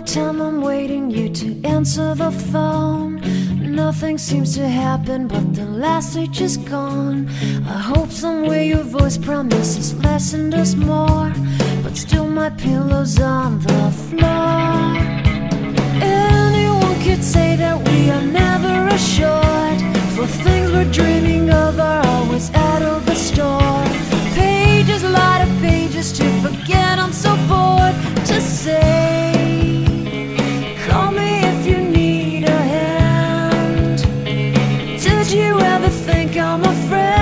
the time I'm waiting you to answer the phone. Nothing seems to happen but the last stage is gone. I hope somewhere your voice promises less and us more But still my pillow's on the floor. Anyone could say that we are never assured For things we're dreaming of are always out of the store. Pages, lot of pages to forget. think I'm afraid.